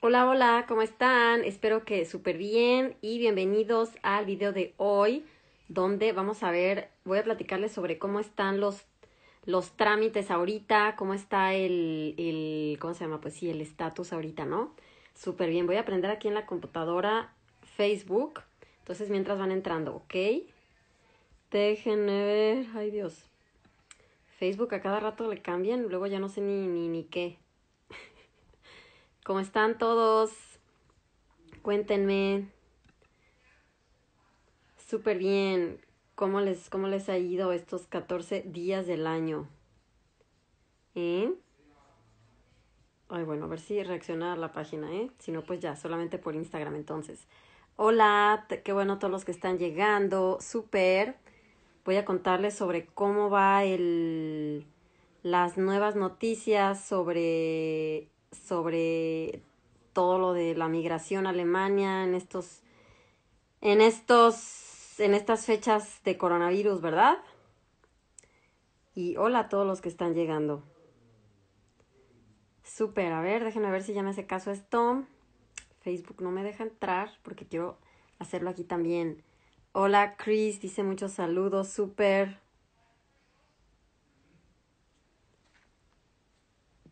Hola, hola, ¿cómo están? Espero que súper bien y bienvenidos al video de hoy donde vamos a ver, voy a platicarles sobre cómo están los, los trámites ahorita, cómo está el, el, ¿cómo se llama? Pues sí, el estatus ahorita, ¿no? Súper bien, voy a aprender aquí en la computadora Facebook, entonces mientras van entrando, ¿ok? Déjenme ver, ay Dios. Facebook a cada rato le cambian, luego ya no sé ni, ni, ni qué. ¿Cómo están todos? Cuéntenme. Súper bien. ¿Cómo les, ¿Cómo les ha ido estos 14 días del año? ¿Eh? Ay, bueno, a ver si reacciona a la página, ¿eh? Si no, pues ya, solamente por Instagram entonces. Hola, qué bueno todos los que están llegando. Súper. Voy a contarles sobre cómo va el, las nuevas noticias sobre sobre todo lo de la migración a Alemania en estos en estos en estas fechas de coronavirus, ¿verdad? Y hola a todos los que están llegando. Súper, a ver, déjenme ver si ya me hace caso esto. Facebook no me deja entrar porque quiero hacerlo aquí también. Hola Chris, dice muchos saludos, súper.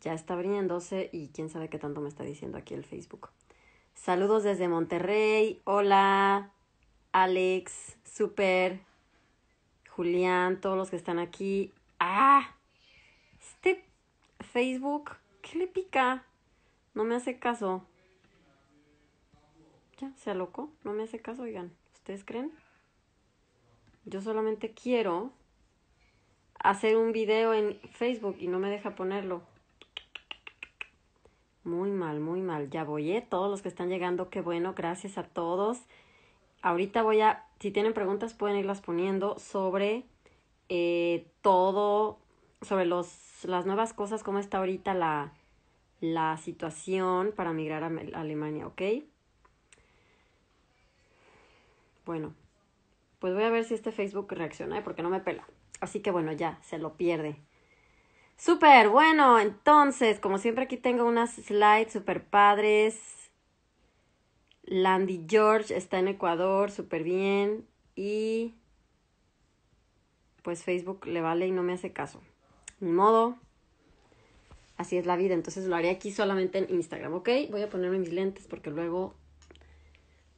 Ya está abriéndose y quién sabe qué tanto me está diciendo aquí el Facebook. Saludos desde Monterrey. Hola, Alex, Super, Julián, todos los que están aquí. Ah, este Facebook, ¿qué le pica? No me hace caso. Ya, se loco, no me hace caso, oigan. ¿Ustedes creen? Yo solamente quiero hacer un video en Facebook y no me deja ponerlo. Muy mal, muy mal. Ya voy, ¿eh? Todos los que están llegando, qué bueno, gracias a todos. Ahorita voy a, si tienen preguntas pueden irlas poniendo sobre eh, todo, sobre los, las nuevas cosas, cómo está ahorita la, la situación para migrar a, Alemania, ¿ok? Bueno, pues voy a ver si este Facebook reacciona, ¿eh? porque no me pela. Así que bueno, ya, se lo pierde. Súper, bueno, entonces, como siempre aquí tengo unas slides súper padres. Landy George está en Ecuador, súper bien. Y pues Facebook le vale y no me hace caso. Ni modo. Así es la vida, entonces lo haré aquí solamente en Instagram, ¿ok? Voy a ponerme mis lentes porque luego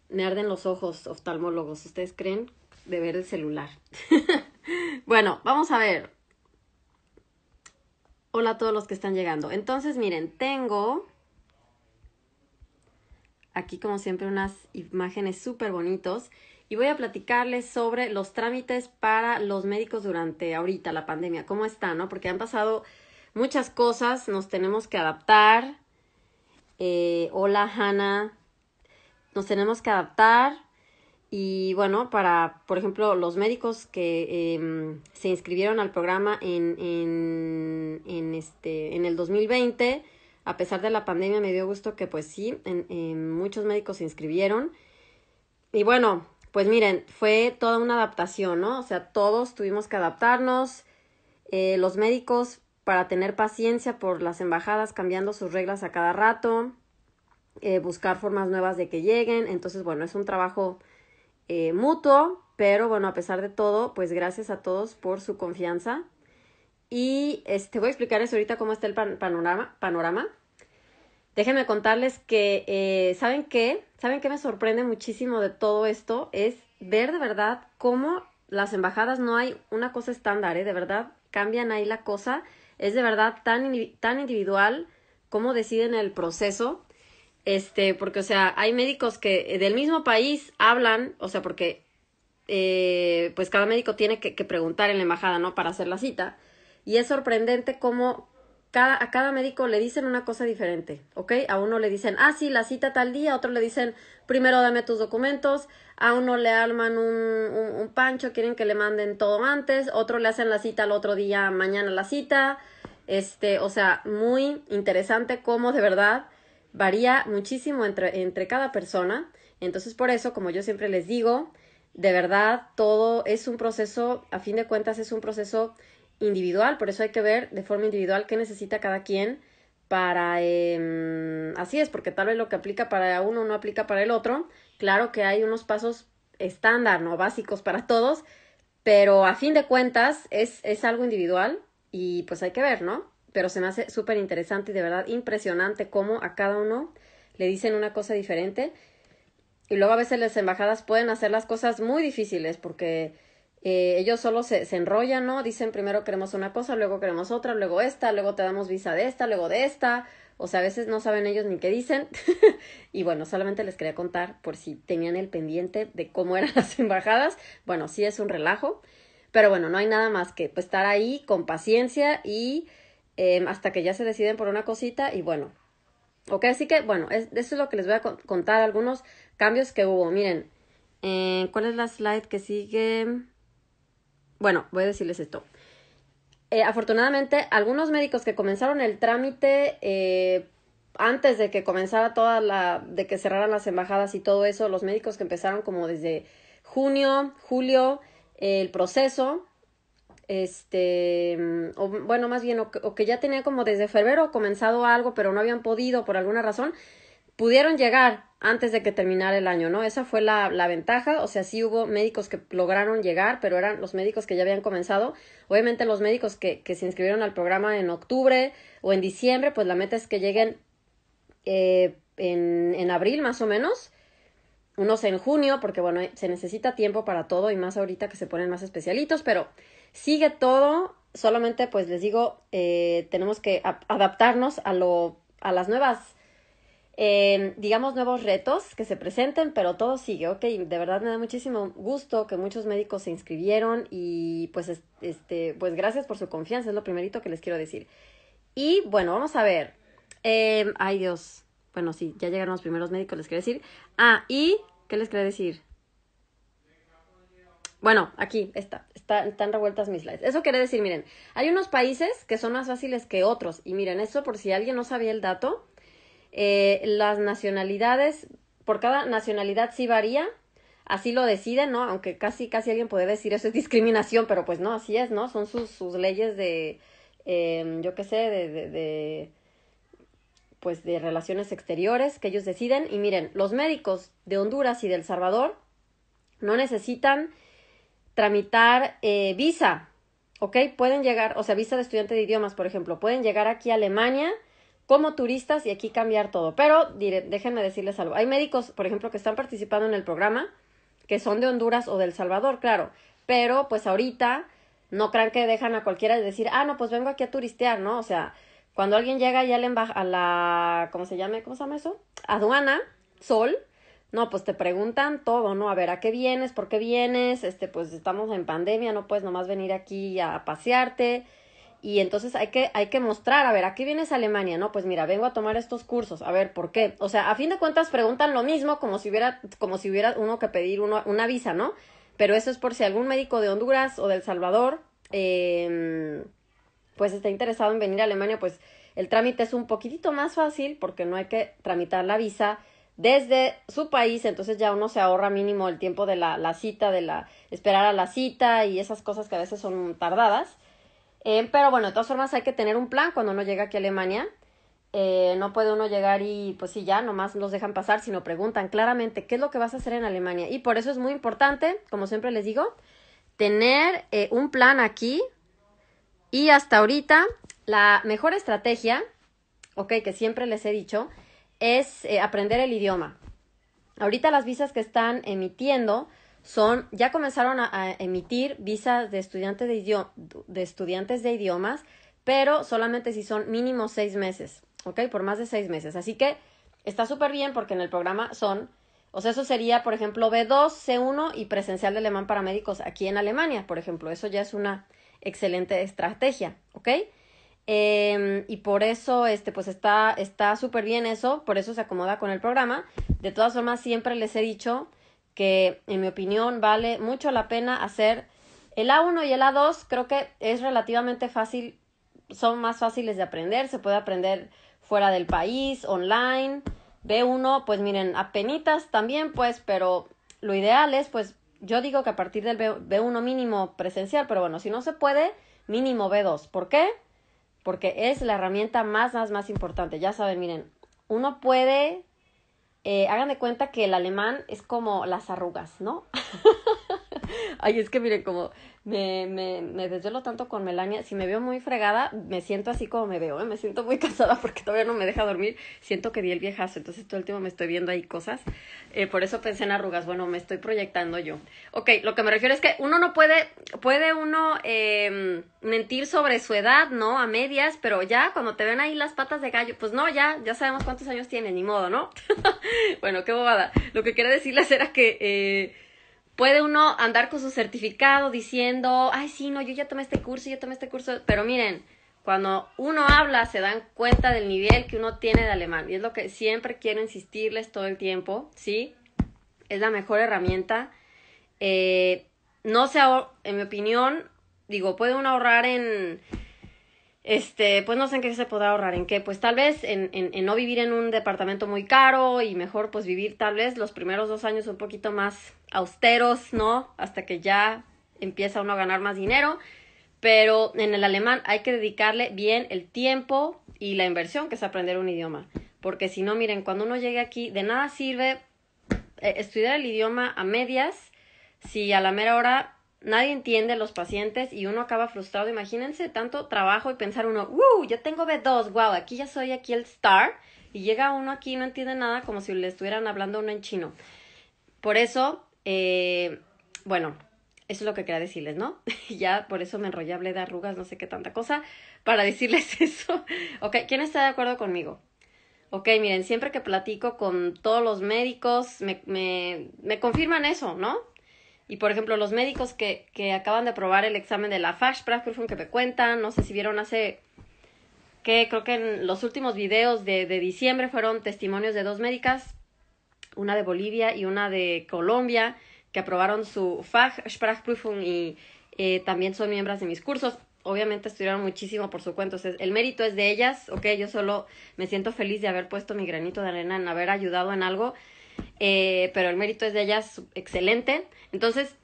me arden los ojos oftalmólogos. ¿Ustedes creen? De ver el celular. bueno, vamos a ver. Hola a todos los que están llegando. Entonces, miren, tengo aquí como siempre unas imágenes súper bonitos y voy a platicarles sobre los trámites para los médicos durante ahorita la pandemia. ¿Cómo están? No? Porque han pasado muchas cosas, nos tenemos que adaptar. Eh, hola, Hannah. Nos tenemos que adaptar y bueno, para, por ejemplo, los médicos que em, se inscribieron al programa en, en, en, este, en el 2020, a pesar de la pandemia, me dio gusto que pues sí, en, muchos médicos se inscribieron. Y bueno, pues miren, fue toda una adaptación, ¿no? O sea, todos tuvimos que adaptarnos. Eh, los médicos para tener paciencia por las embajadas cambiando sus reglas a cada rato, eh, buscar formas nuevas de que lleguen. Entonces, bueno, es un trabajo eh, mutuo, pero bueno, a pesar de todo, pues gracias a todos por su confianza. Y este, voy a explicarles ahorita cómo está el panorama, panorama. Déjenme contarles que, eh, ¿saben qué? ¿Saben qué me sorprende muchísimo de todo esto? Es ver de verdad cómo las embajadas no hay una cosa estándar, ¿eh? De verdad, cambian ahí la cosa. Es de verdad tan, tan individual cómo deciden el proceso este, porque, o sea, hay médicos que eh, del mismo país hablan, o sea, porque eh, pues cada médico tiene que, preguntar en la embajada, ¿no? Para hacer la cita. Y es sorprendente cómo cada, a cada médico le dicen una cosa diferente, ¿ok? A uno le dicen, ah, sí, la cita tal día, a otro le dicen, primero dame tus documentos, a uno le arman un, un, un pancho, quieren que le manden todo antes, otro le hacen la cita al otro día, mañana la cita, este, o sea, muy interesante cómo de verdad varía muchísimo entre, entre cada persona. Entonces, por eso, como yo siempre les digo, de verdad, todo es un proceso, a fin de cuentas, es un proceso individual, por eso hay que ver de forma individual qué necesita cada quien para... Em, así es, porque tal vez lo que aplica para uno no aplica para el otro. Claro que hay unos pasos estándar, ¿no? Básicos para todos, pero a fin de cuentas es, es algo individual y pues hay que ver, ¿no? Pero se me hace súper interesante y de verdad impresionante cómo a cada uno le dicen una cosa diferente. Y luego a veces las embajadas pueden hacer las cosas muy difíciles porque eh, ellos solo se, se, enrollan, ¿no? Dicen primero queremos una cosa, luego queremos otra, luego esta, luego te damos visa de esta, luego de esta. O sea, a veces no saben ellos ni qué dicen. y bueno, solamente les quería contar por si tenían el pendiente de cómo eran las embajadas. Bueno, sí es un relajo. Pero bueno, no hay nada más que pues, estar ahí con paciencia y em, hasta que ya se deciden por una cosita y bueno. Ok, así que bueno, eso es lo que les voy a contar, algunos cambios que hubo. Miren, eh, ¿cuál es la slide que sigue? Bueno, voy a decirles esto. Eh, afortunadamente, algunos médicos que comenzaron el trámite eh, antes de que comenzara toda la, de que cerraran las embajadas y todo eso, los médicos que empezaron como desde junio, julio, el proceso, este, o bueno, más bien, o que, ya tenía como desde febrero comenzado algo, pero no habían podido por alguna razón, pudieron llegar antes de que terminara el año, ¿no? Esa fue la, la, ventaja, o sea, sí hubo médicos que lograron llegar, pero eran los médicos que ya habían comenzado. Obviamente los médicos que, que se inscribieron al programa en octubre o en diciembre, pues la meta es que lleguen eh, en, en abril más o menos, unos en junio, porque bueno, se necesita tiempo para todo y más ahorita que se ponen más especialitos, pero sigue todo, solamente pues les digo, eh, tenemos que adaptarnos a, lo, a las nuevas, eh, digamos, nuevos retos que se presenten, pero todo sigue, ok, de verdad me da muchísimo gusto que muchos médicos se inscribieron y pues, este, pues gracias por su confianza, es lo primerito que les quiero decir. Y bueno, vamos a ver. Eh, ay Dios, bueno, sí, ya llegaron los primeros médicos, les quiero decir. Ah, y, ¿qué les quiero decir? Bueno, aquí está, están revueltas mis slides. Eso quiere decir, miren, hay unos países que son más fáciles que otros. Y miren, eso por si alguien no sabía el dato, eh, las nacionalidades, por cada nacionalidad sí varía, así lo deciden, ¿no? Aunque casi, casi alguien puede decir eso es discriminación, pero pues no, así es, ¿no? Son sus, sus leyes de, eh, yo qué sé, de, de pues de relaciones exteriores que ellos deciden y miren, los médicos de Honduras y de El Salvador no necesitan tramitar eh, visa, ¿ok? Pueden llegar, o sea, visa de estudiante de idiomas, por ejemplo, pueden llegar aquí a Alemania como turistas y aquí cambiar todo. Pero diré, déjenme decirles algo. Hay médicos, por ejemplo, que están participando en el programa, que son de Honduras o del Salvador, claro. Pero pues ahorita no crean que dejan a cualquiera decir, ah, no, pues vengo aquí a turistear, ¿no? O sea, cuando alguien llega ya a la ¿cómo se llama? ¿Cómo se llama eso? Aduana, Sol, no, pues te preguntan todo, ¿no? A ver, ¿a qué vienes? ¿Por qué vienes? Este, pues estamos en pandemia, no puedes nomás venir aquí a pasearte. Y entonces hay que, hay que mostrar, a ver, ¿a qué vienes a Alemania? No, pues mira, vengo a tomar estos cursos, a ver, ¿por qué? O sea, a fin de cuentas preguntan lo mismo como si hubiera, como si hubiera uno que pedir uno, una visa, ¿no? Pero eso es por si algún médico de Honduras o del Salvador eh, pues está interesado en venir a Alemania, pues el trámite es un poquitito más fácil porque no hay que tramitar la visa desde su país, entonces ya uno se ahorra mínimo el tiempo de la, la cita, de la esperar a la cita y esas cosas que a veces son tardadas. Eh, pero bueno, de todas formas hay que tener un plan cuando uno llega aquí a Alemania. Eh, no puede uno llegar y pues sí, ya, nomás los dejan pasar, sino preguntan claramente qué es lo que vas a hacer en Alemania. Y por eso es muy importante, como siempre les digo, tener eh, un plan aquí y hasta ahorita, la mejor estrategia, ok, que siempre les he dicho, es eh, aprender el idioma. Ahorita las visas que están emitiendo son, ya comenzaron a, emitir visas de, estudiantes de, de estudiantes de idiomas, pero solamente si son mínimo seis meses, ¿ok? Por más de seis meses. Así que está súper bien porque en el programa son, o sea, eso sería, por ejemplo, B2, C1 y presencial de alemán para médicos aquí en Alemania, por ejemplo. Eso ya es una excelente estrategia, ¿ok? Em, y por eso, este, pues está súper bien eso, por eso se acomoda con el programa. De todas formas, siempre les he dicho que, en mi opinión, vale mucho la pena hacer el A1 y el A2. Creo que es relativamente fácil, son más fáciles de aprender, se puede aprender fuera del país, online. B1, pues miren, apenitas también, pues, pero lo ideal es, pues, yo digo que a partir del B, 1 mínimo presencial, pero bueno, si no se puede, mínimo B2. ¿Por qué? Porque es la herramienta más, más, más importante. Ya saben, miren, uno puede, eh, hagan de cuenta que el alemán es como las arrugas, ¿no? Ay, es que miren, como me, me, me desvelo tanto con Melania. Si me veo muy fregada, me siento así como me veo, ¿eh? Me siento muy cansada porque todavía no me deja dormir. Siento que di el viejazo, entonces todo el tiempo me estoy viendo ahí cosas. Eh, por eso pensé en arrugas. Bueno, me estoy proyectando yo. Ok, lo que me refiero es que uno no puede, puede uno eh, mentir sobre su edad, ¿no? A medias, pero ya cuando te ven ahí las patas de gallo, pues no, ya, ya sabemos cuántos años tiene, ni modo, ¿no? bueno, qué bobada. Lo que quería decirles era que... Eh, puede uno andar con su certificado diciendo, ay, sí, no, yo ya tomé este curso, yo tomé este curso, pero miren, cuando uno habla se dan cuenta del nivel que uno tiene de alemán y es lo que siempre quiero insistirles todo el tiempo, ¿sí? Es la mejor herramienta. Eh, no sé, en mi opinión, digo, puede uno ahorrar en este, pues no sé en qué se podrá ahorrar, en qué, pues tal vez en, en, en, no vivir en un departamento muy caro y mejor pues vivir tal vez los primeros dos años un poquito más austeros, ¿no? Hasta que ya empieza uno a ganar más dinero, pero en el alemán hay que dedicarle bien el tiempo y la inversión que es aprender un idioma, porque si no, miren, cuando uno llegue aquí, de nada sirve eh, estudiar el idioma a medias si a la mera hora nadie entiende a los pacientes y uno acaba frustrado. Imagínense tanto trabajo y pensar uno, ¡uh! Ya tengo B2, wow, aquí ya soy aquí el star. Y llega uno aquí y no entiende nada como si le estuvieran hablando uno en chino. Por eso, eh, bueno, eso es lo que quería decirles, ¿no? ya por eso me enrollé, hablé de arrugas, no sé qué tanta cosa, para decirles eso. ok, ¿quién está de acuerdo conmigo? Ok, miren, siempre que platico con todos los médicos, me, me, me confirman eso, ¿no? Y por ejemplo, los médicos que, que acaban de aprobar el examen de la Fachsprachprüfung que me cuentan, no sé si vieron hace que creo que en los últimos videos de, de diciembre fueron testimonios de dos médicas, una de Bolivia y una de Colombia, que aprobaron su Fachsprachprüfung y eh, también son miembros de mis cursos. Obviamente estudiaron muchísimo por su cuenta. Entonces, el mérito es de ellas, ok, yo solo me siento feliz de haber puesto mi granito de arena en haber ayudado en algo eh, pero el mérito es de ellas excelente. Entonces,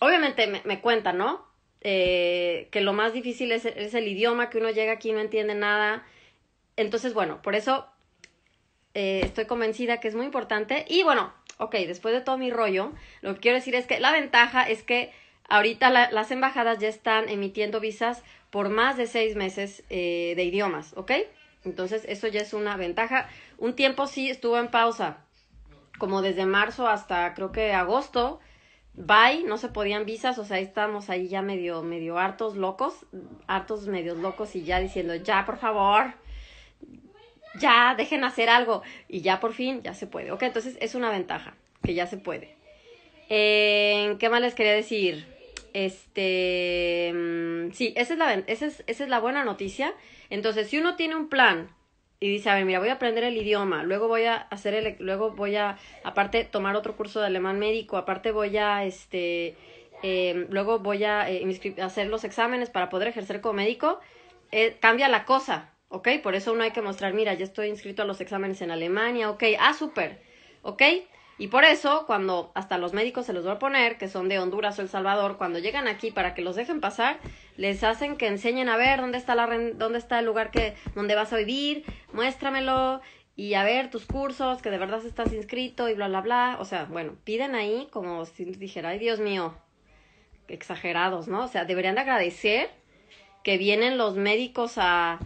obviamente me, me cuentan, ¿no? Eh, que lo más difícil es, es, el idioma, que uno llega aquí y no entiende nada. Entonces, bueno, por eso eh, estoy convencida que es muy importante. Y bueno, ok, después de todo mi rollo, lo que quiero decir es que la ventaja es que ahorita la, las embajadas ya están emitiendo visas por más de seis meses de idiomas, ¿ok? Entonces, eso ya es una ventaja. Un tiempo sí estuvo en pausa, como desde marzo hasta creo que agosto, bye, no se podían visas, o sea, estábamos ahí ya medio, medio hartos locos, hartos medios locos y ya diciendo, ya, por favor, ya, dejen hacer algo. Y ya por fin, ya se puede. Ok, entonces es una ventaja, que ya se puede. Eh, ¿Qué más les quería decir? Este, mm, sí, esa es, la, esa, es, esa es la buena noticia. Entonces, si uno tiene un plan y dice, a ver, mira, voy a aprender el idioma, luego voy a hacer el, luego voy a, aparte, tomar otro curso de alemán médico, aparte voy a, este, eh, luego voy a eh, hacer los exámenes para poder ejercer como médico, eh, cambia la cosa, ¿ok? Por eso uno hay que mostrar, mira, ya estoy inscrito a los exámenes en Alemania, ¿ok? Ah, súper, ¿ok? Y por eso, cuando hasta los médicos se los voy a poner, que son de Honduras o El Salvador, cuando llegan aquí para que los dejen pasar, les hacen que enseñen a ver dónde está la dónde está el lugar que donde vas a vivir, muéstramelo y a ver tus cursos, que de verdad estás inscrito y bla bla bla, o sea, bueno, piden ahí como si dijera, "Ay, Dios mío, exagerados, ¿no? O sea, deberían de agradecer que vienen los médicos a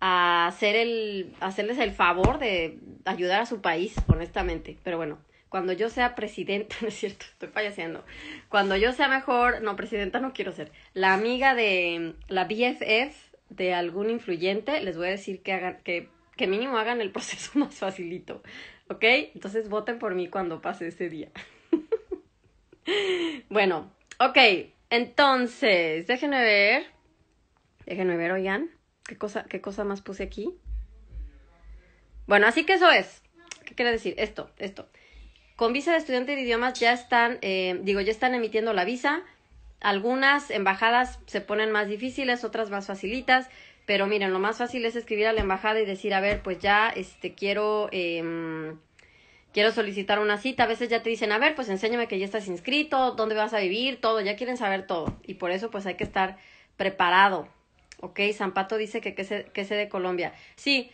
a hacer el hacerles el favor de ayudar a su país, honestamente, pero bueno, cuando yo sea presidenta, no es cierto, estoy payaseando, cuando yo sea mejor, no, presidenta no quiero ser, la amiga de la BFF de algún influyente, les voy a decir que hagan, que, que mínimo hagan el proceso más facilito, ¿ok? Entonces voten por mí cuando pase ese día. bueno, ok, entonces, déjenme ver, déjenme ver, oigan, ¿qué cosa, qué cosa más puse aquí? Bueno, así que eso es. ¿Qué quiere decir? Esto, esto. Con visa de estudiante de idiomas ya están, eh, digo, ya están emitiendo la visa. Algunas embajadas se ponen más difíciles, otras más facilitas. Pero miren, lo más fácil es escribir a la embajada y decir, a ver, pues ya, este, quiero, eh, quiero solicitar una cita. A veces ya te dicen, a ver, pues enséñame que ya estás inscrito, dónde vas a vivir, todo, ya quieren saber todo. Y por eso, pues hay que estar preparado. Ok, Zampato dice que qué que sé de Colombia. Sí,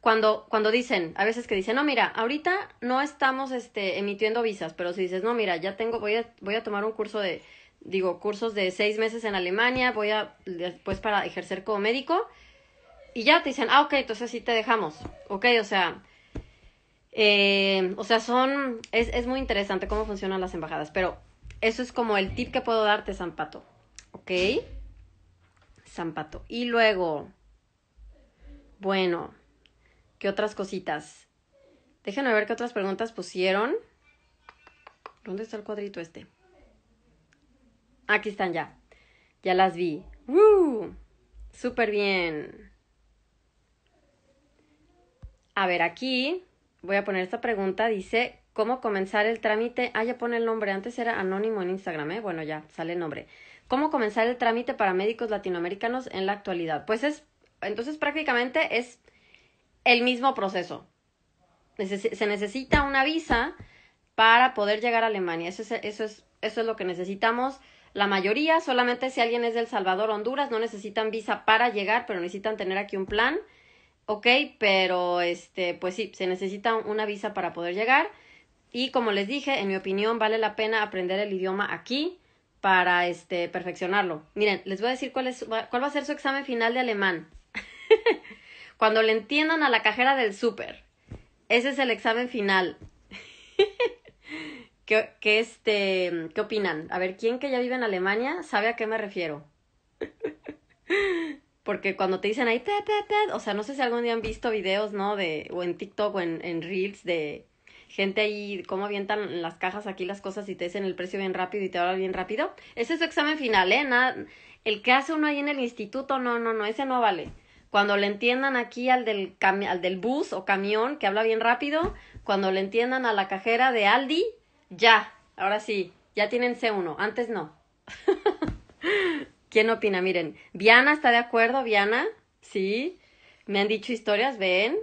cuando, cuando dicen, a veces que dicen, no, mira, ahorita no estamos este, emitiendo visas, pero si dices, no, mira, ya tengo, voy a, voy a tomar un curso de, digo, cursos de seis meses en Alemania, voy a, después para ejercer como médico, y ya te dicen, ah, ok, entonces sí te dejamos, ok, o sea, eh, o sea, son, es, es muy interesante cómo funcionan las embajadas, pero eso es como el tip que puedo darte, Zampato, ok, Zampato, y luego, bueno, ¿Qué otras cositas? Déjenme ver qué otras preguntas pusieron. ¿Dónde está el cuadrito este? Aquí están ya. Ya las vi. ¡Woo! Súper bien. A ver, aquí voy a poner esta pregunta. Dice, ¿cómo comenzar el trámite? Ah, ya pone el nombre. Antes era anónimo en Instagram, ¿eh? Bueno, ya sale el nombre. ¿Cómo comenzar el trámite para médicos latinoamericanos en la actualidad? Pues es, entonces prácticamente es el mismo proceso. se necesita una visa para poder llegar a Alemania. Eso es, eso, es, eso es lo que necesitamos. La mayoría, solamente si alguien es del Salvador, Honduras, no necesitan visa para llegar, pero necesitan tener aquí un plan. Ok, pero este, pues sí, se necesita una visa para poder llegar. Y como les dije, en mi opinión, vale la pena aprender el idioma aquí para este, perfeccionarlo. Miren, les voy a decir cuál, es, cuál va a ser su examen final de alemán. Cuando le entiendan a la cajera del súper. Ese es el examen final. ¿Qué, este, ¿Qué opinan? A ver, ¿quién que ya vive en Alemania sabe a qué me refiero? Porque cuando te dicen ahí, pe, pe, o sea, no sé si algún día han visto videos, ¿no? De, o en TikTok o en, en Reels de gente ahí, cómo avientan las cajas aquí las cosas y te dicen el precio bien rápido y te hablan bien rápido. Ese es su examen final, ¿eh? Nada, el que hace uno ahí en el instituto, no, no, no, ese no vale. Cuando le entiendan aquí al del, al del bus o camión que habla bien rápido, cuando le entiendan a la cajera de Aldi, ya, ahora sí, ya tienen C1, antes no. ¿Quién opina? Miren, Viana está de acuerdo, Viana, sí, me han dicho historias, ven,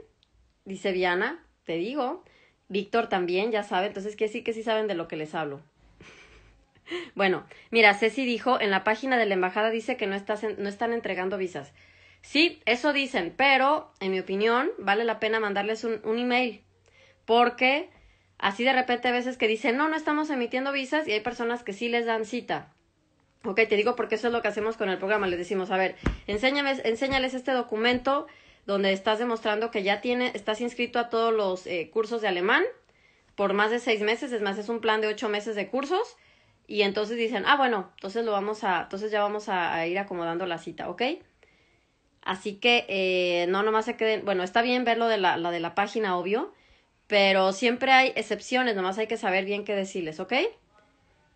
dice Viana, te digo. Víctor también, ya sabe, entonces que sí que sí saben de lo que les hablo. bueno, mira, Ceci dijo, en la página de la embajada dice que no, estás no están entregando visas. Sí, eso dicen, pero en mi opinión vale la pena mandarles un, un email porque así de repente a veces que dicen, no, no estamos emitiendo visas y hay personas que sí les dan cita. Ok, te digo porque eso es lo que hacemos con el programa. Les decimos, a ver, enséñame, enséñales este documento donde estás demostrando que ya tiene, estás inscrito a todos los eh, cursos de alemán por más de seis meses. Es más, es un plan de ocho meses de cursos. Y entonces dicen, ah, bueno, entonces lo vamos a, entonces ya vamos a, a ir acomodando la cita, ¿ok? Así que eh, no nomás se queden, bueno, está bien verlo de la, la de la página, obvio, pero siempre hay excepciones, nomás hay que saber bien qué decirles, ¿ok?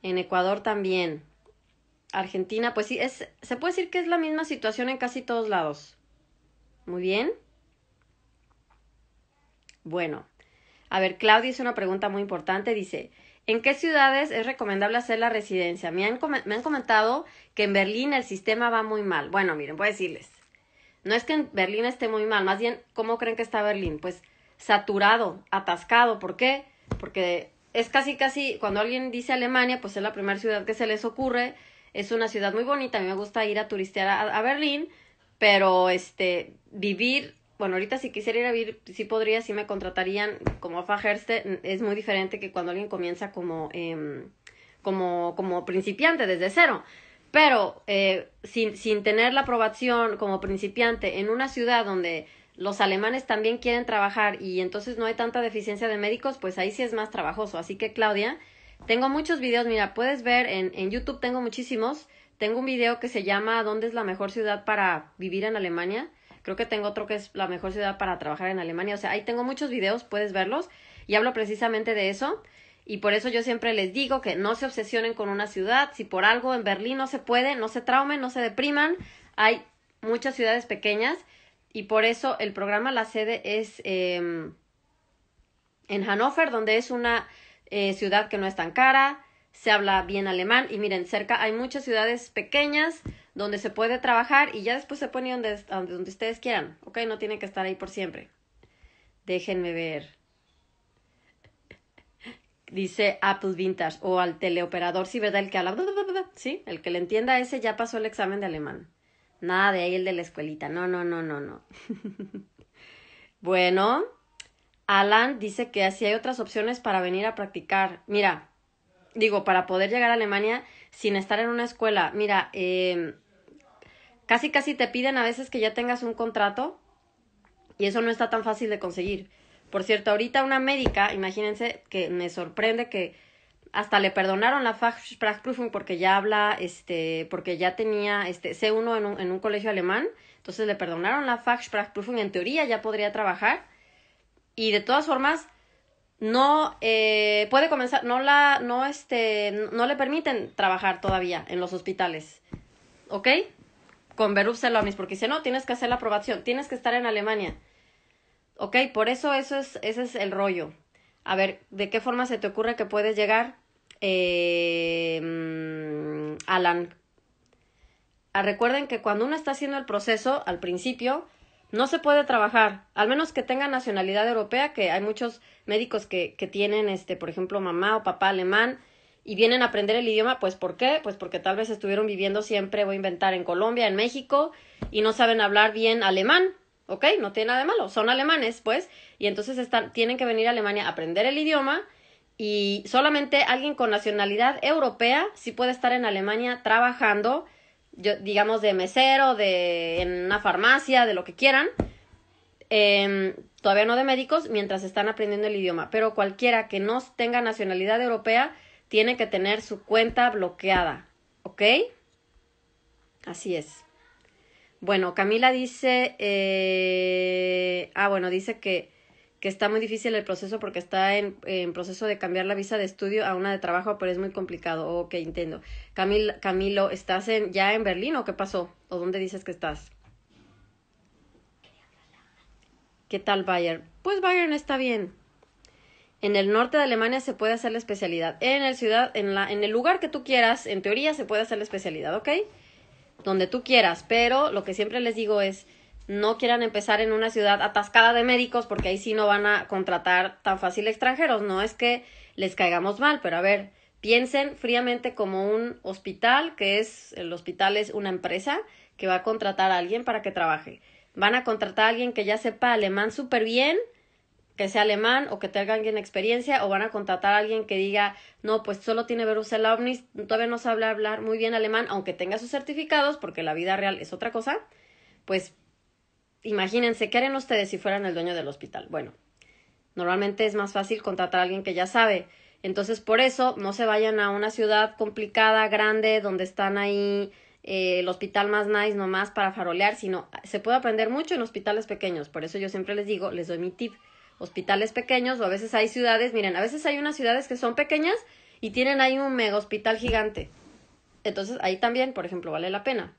En Ecuador también. Argentina, pues sí, es, se puede decir que es la misma situación en casi todos lados. Muy bien. Bueno, a ver, Claudia hizo una pregunta muy importante. Dice, ¿en qué ciudades es recomendable hacer la residencia? Me han, me han comentado que en Berlín el sistema va muy mal. Bueno, miren, voy a decirles. No es que en Berlín esté muy mal, más bien, ¿cómo creen que está Berlín? Pues saturado, atascado. ¿Por qué? Porque es casi, casi, cuando alguien dice Alemania, pues es la primera ciudad que se les ocurre. Es una ciudad muy bonita, a mí me gusta ir a turistear a, Berlín, pero este, vivir, bueno, ahorita si quisiera ir a vivir, sí podría, sí me contratarían como Fajerste, es muy diferente que cuando alguien comienza como, eh, como, como principiante desde cero. Pero eh, sin, sin tener la aprobación como principiante en una ciudad donde los alemanes también quieren trabajar y entonces no hay tanta deficiencia de médicos, pues ahí sí es más trabajoso. Así que Claudia, tengo muchos videos, mira, puedes ver en, en YouTube, tengo muchísimos. Tengo un video que se llama ¿Dónde es la mejor ciudad para vivir en Alemania? Creo que tengo otro que es la mejor ciudad para trabajar en Alemania. O sea, ahí tengo muchos videos, puedes verlos. Y hablo precisamente de eso. Y por eso yo siempre les digo que no se obsesionen con una ciudad. Si por algo en Berlín no se puede, no se traumen, no se depriman. Hay muchas ciudades pequeñas y por eso el programa, la sede es em, en Hannover, donde es una eh, ciudad que no es tan cara, se habla bien alemán y miren, cerca hay muchas ciudades pequeñas donde se puede trabajar y ya después se pone donde, donde ustedes quieran, ¿ok? No tienen que estar ahí por siempre. Déjenme ver dice Apple Vintage o al teleoperador, sí, ¿verdad? El que habla, sí, el que le entienda ese ya pasó el examen de alemán. Nada de ahí el de la escuelita. No, no, no, no, no. bueno, Alan dice que así hay otras opciones para venir a practicar. Mira, digo, para poder llegar a Alemania sin estar en una escuela. Mira, eh, casi casi te piden a veces que ya tengas un contrato y eso no está tan fácil de conseguir. Por cierto, ahorita una médica, imagínense que me sorprende que hasta le perdonaron la Fachsprachprüfung porque ya habla, este, porque ya tenía este C1 en un, en un colegio alemán, entonces le perdonaron la Fachsprachprüfung, en teoría ya podría trabajar. Y de todas formas no eh, puede comenzar, no la, no este, no le permiten trabajar todavía en los hospitales, ¿ok? Con Beruf Selamis, porque si no, tienes que hacer la aprobación, tienes que estar en Alemania, ¿ok? Por eso eso es, ese es el rollo. A ver, ¿de qué forma se te ocurre que puedes llegar? eh, Alan. Ah, recuerden que cuando uno está haciendo el proceso, al principio, no se puede trabajar, al menos que tenga nacionalidad europea, que hay muchos médicos que, que tienen, este, por ejemplo, mamá o papá alemán y vienen a aprender el idioma, pues ¿por qué? Pues porque tal vez estuvieron viviendo siempre, voy a inventar, en Colombia, en México, y no saben hablar bien alemán, ¿ok? No tiene nada de malo, son alemanes, pues, y entonces están, tienen que venir a Alemania a aprender el idioma y solamente alguien con nacionalidad europea sí puede estar en Alemania trabajando, yo, digamos de mesero, de en una farmacia, de lo que quieran. Em, todavía no de médicos, mientras están aprendiendo el idioma. Pero cualquiera que no tenga nacionalidad europea tiene que tener su cuenta bloqueada. ¿Ok? Así es. Bueno, Camila dice. Eh, ah, bueno, dice que que está muy difícil el proceso porque está en, en, proceso de cambiar la visa de estudio a una de trabajo, pero es muy complicado. Ok, entiendo. Camil, Camilo, ¿estás en, ya en Berlín o qué pasó? ¿O dónde dices que estás? ¿Qué tal Bayern? Pues Bayern está bien. En el norte de Alemania se puede hacer la especialidad. En el ciudad, en la, en el lugar que tú quieras, en teoría se puede hacer la especialidad, ¿ok? Donde tú quieras, pero lo que siempre les digo es, no quieran empezar en una ciudad atascada de médicos porque ahí sí no van a contratar tan fácil extranjeros. No es que les caigamos mal, pero a ver, piensen fríamente como un hospital, que es, el hospital es una empresa que va a contratar a alguien para que trabaje. Van a contratar a alguien que ya sepa alemán súper bien, que sea alemán o que tenga alguien experiencia, o van a contratar a alguien que diga, no, pues solo tiene Berusel Omnis, todavía no sabe hablar muy bien alemán, aunque tenga sus certificados, porque la vida real es otra cosa, pues imagínense, ¿qué harían ustedes si fueran el dueño del hospital? Bueno, normalmente es más fácil contratar a alguien que ya sabe. Entonces, por eso, no se vayan a una ciudad complicada, grande, donde están ahí eh, el hospital más nice nomás para farolear, sino se puede aprender mucho en hospitales pequeños. Por eso yo siempre les digo, les doy mi tip. Hospitales pequeños o a veces hay ciudades, miren, a veces hay unas ciudades que son pequeñas y tienen ahí un mega hospital gigante. Entonces, ahí también, por ejemplo, vale la pena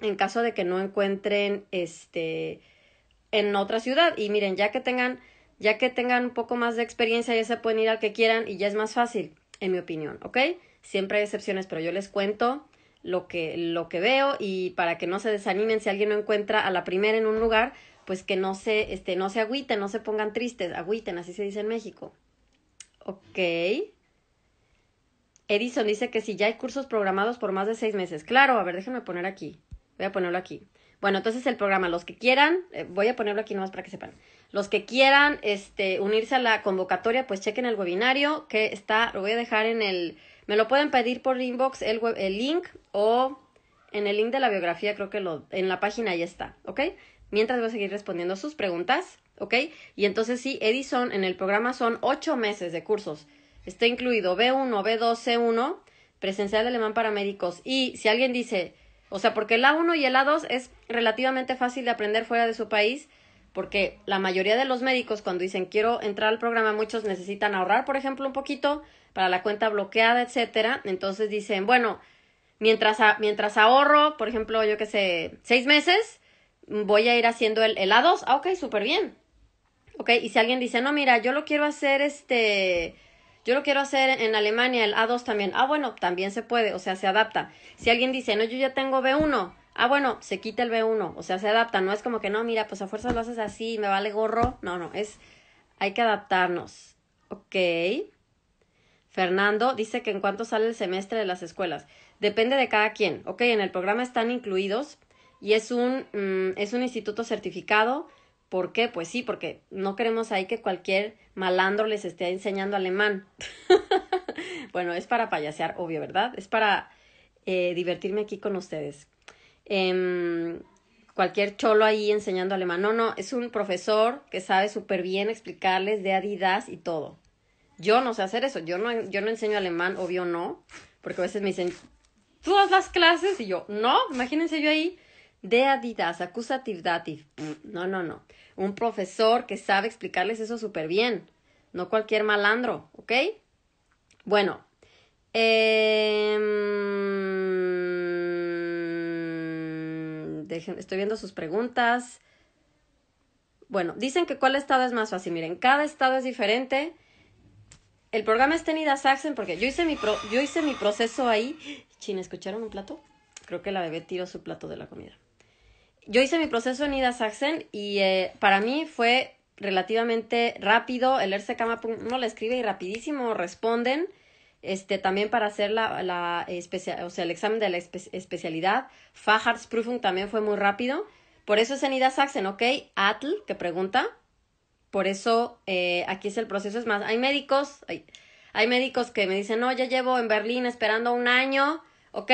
en caso de que no encuentren este en otra ciudad y miren ya que tengan ya que tengan un poco más de experiencia ya se pueden ir al que quieran y ya es más fácil en mi opinión ¿ok? siempre hay excepciones pero yo les cuento lo que lo que veo y para que no se desanimen si alguien no encuentra a la primera en un lugar pues que no se este no se agüiten no se pongan tristes agüiten así se dice en México ok Edison dice que si ya hay cursos programados por más de seis meses. Claro, a ver, déjenme poner aquí. Voy a ponerlo aquí. Bueno, entonces el programa, los que quieran, eh, voy a ponerlo aquí nomás para que sepan. Los que quieran este, unirse a la convocatoria, pues chequen el webinario que está, lo voy a dejar en el, me lo pueden pedir por inbox el, web, el link o en el link de la biografía, creo que lo, en la página ya está, ¿ok? Mientras voy a seguir respondiendo sus preguntas, ¿ok? Y entonces sí, Edison en el programa son ocho meses de cursos. Está incluido B1, B2, C1, presencial de alemán para médicos. Y si alguien dice, o sea, porque el A1 y el A2 es relativamente fácil de aprender fuera de su país, porque la mayoría de los médicos cuando dicen quiero entrar al programa, muchos necesitan ahorrar, por ejemplo, un poquito para la cuenta bloqueada, etcétera. Entonces dicen, bueno, mientras, mientras ahorro, por ejemplo, yo qué sé, seis meses, voy a ir haciendo el, el A2. Ah, ok, súper bien. Ok, y si alguien dice, no, mira, yo lo quiero hacer este yo lo quiero hacer en Alemania, el A2 también. Ah, bueno, también se puede, o sea, se adapta. Si alguien dice, no, yo ya tengo B1. Ah, bueno, se quita el B1, o sea, se adapta. No es como que, no, mira, pues a fuerzas lo haces así, me vale gorro. No, no, es, hay que adaptarnos. Ok. Fernando dice que en cuánto sale el semestre de las escuelas. Depende de cada quien. Ok, en el programa están incluidos y es un, mm, es un instituto certificado. ¿Por qué? Pues sí, porque no queremos ahí que cualquier malandro les esté enseñando alemán. bueno, es para payasear, obvio, ¿verdad? Es para eh, divertirme aquí con ustedes. Em, cualquier cholo ahí enseñando alemán. No, no, es un profesor que sabe súper bien explicarles de Adidas y todo. Yo no sé hacer eso. Yo no, yo no enseño alemán, obvio no. Porque a veces me dicen, ¿tú das las clases? Y yo, no, imagínense yo ahí de Adidas, accusative dative. Mm, no, no, no. Un profesor que sabe explicarles eso súper bien. No cualquier malandro, ¿ok? Bueno. Eh, estoy viendo sus preguntas. Bueno, dicen que cuál estado es más fácil. Miren, cada estado es diferente. El programa está en Ida Saxen porque yo hice mi, yo hice mi proceso ahí. Chin, ¿escucharon un plato? Creo que la bebé tiró su plato de la comida. Yo hice mi proceso en Ida Saxen y eh, para mí fue relativamente rápido. El Kama uno le escribe y rapidísimo responden este, también para hacer la, la especial, o sea, el examen de la especialidad. Facharsprüfung también fue muy rápido. Por eso es en Ida Sachsen, ¿ok? Atl, que pregunta. Por eso eh, aquí es el proceso. Es más, hay médicos, hay, hay, médicos que me dicen, no, ya llevo en Berlín esperando un año, ¿ok?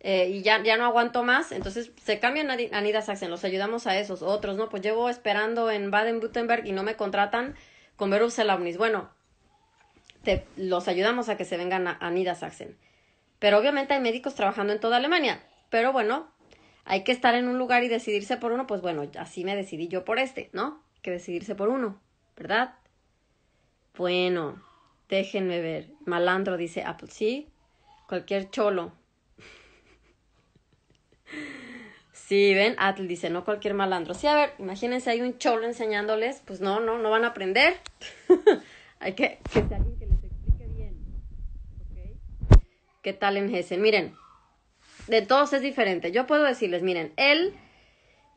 Eh, y ya, ya no aguanto más. Entonces se cambian a, a Nida Sachsen, los ayudamos a esos. Otros, ¿no? Pues llevo esperando en Baden-Württemberg y no me contratan con Berufserlaubnis. Bueno, los ayudamos a que se vengan a, a Niedersachsen. Pero obviamente hay médicos trabajando en toda Alemania. Pero bueno, hay que estar en un lugar y decidirse por uno. Pues bueno, así me decidí yo por este, ¿no? Hay que decidirse por uno, ¿verdad? Bueno, déjenme ver. Malandro dice Apple, sí. Cualquier cholo. Sí, ven, Atl dice, no cualquier malandro. Sí, a ver, imagínense, hay un cholo enseñándoles, pues no, no, no van a aprender. hay que, que ¿Qué tal en Hessen? Miren, de todos es diferente. Yo puedo decirles, miren, el,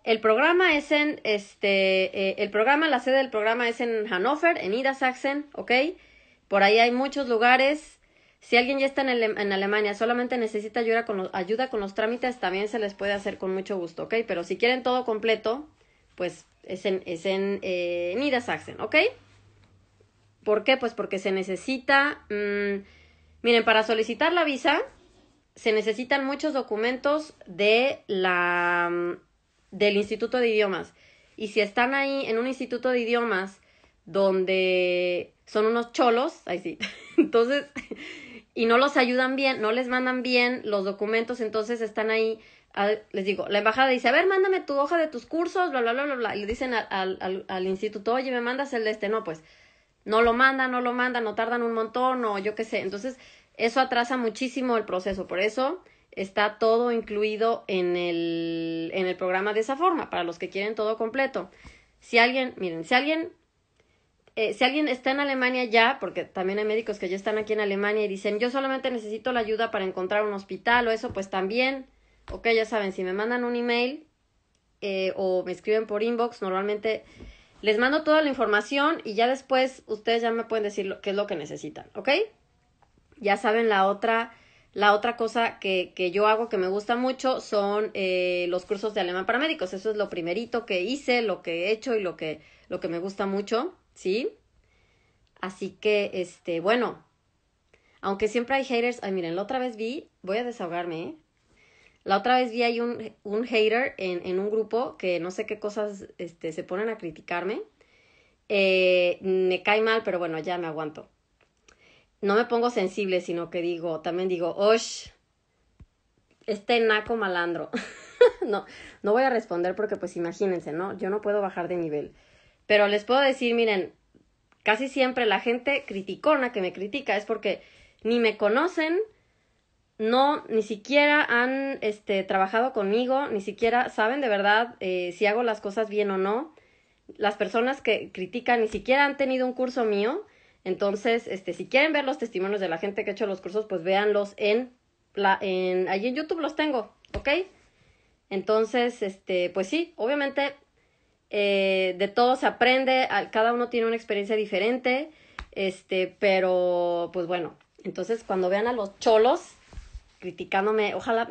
el programa es en, este, eh, el programa, la sede del programa es en Hannover, en Ida Sachsen, ¿ok? Por ahí hay muchos lugares. Si alguien ya está en, Alemania, solamente necesita ayuda con, los, trámites, también se les puede hacer con mucho gusto, ¿ok? Pero si quieren todo completo, pues es en, es en, eh, ¿ok? ¿Por qué? Pues porque se necesita... Mm, Miren, para solicitar la visa se necesitan muchos documentos de la, mm, del Instituto de Idiomas. Y si están ahí en un instituto de idiomas donde son unos cholos, ahí sí, entonces, y no los ayudan bien, no les mandan bien los documentos, entonces están ahí, les digo, la embajada dice, a ver, mándame tu hoja de tus cursos, bla, bla, bla, bla, bla, y le dicen al, al, al instituto, oye, me mandas el de este, no, pues no lo mandan, no lo mandan, no tardan un montón o yo qué sé. Entonces, eso atrasa muchísimo el proceso. Por eso está todo incluido en el, en el programa de esa forma, para los que quieren todo completo. Si alguien, miren, si alguien, eh, si alguien está en Alemania ya, porque también hay médicos que ya están aquí en Alemania y dicen, yo solamente necesito la ayuda para encontrar un hospital o eso, pues también, ok, ya saben, si me mandan un email eh, o me escriben por inbox, normalmente les mando toda la información y ya después ustedes ya me pueden decir qué es lo que necesitan, ¿ok? Ya saben, la otra, la otra cosa que, que yo hago que me gusta mucho son eh, los cursos de alemán para médicos. Eso es lo primerito que hice, lo que he hecho y lo que, lo que me gusta mucho, ¿sí? Así que, este, bueno, aunque siempre hay haters, ay, miren, la otra vez vi, voy a desahogarme, ¿eh? La otra vez vi ahí un, un hater en, en, un grupo que no sé qué cosas este, se ponen a criticarme. Eh, me cae mal, pero bueno, ya me aguanto. No me pongo sensible, sino que digo, también digo, osh, este naco malandro. no, no voy a responder porque pues imagínense, ¿no? Yo no puedo bajar de nivel. Pero les puedo decir, miren, casi siempre la gente criticona que me critica es porque ni me conocen, no, ni siquiera han este, trabajado conmigo, ni siquiera saben de verdad eh, si hago las cosas bien o no. Las personas que critican ni siquiera han tenido un curso mío. Entonces, este, si quieren ver los testimonios de la gente que ha hecho los cursos, pues véanlos en la, en, allí en YouTube los tengo, ¿ok? Entonces, este, pues sí, obviamente eh, de todo se aprende, cada uno tiene una experiencia diferente, este, pero pues bueno, entonces cuando vean a los cholos, criticándome, ojalá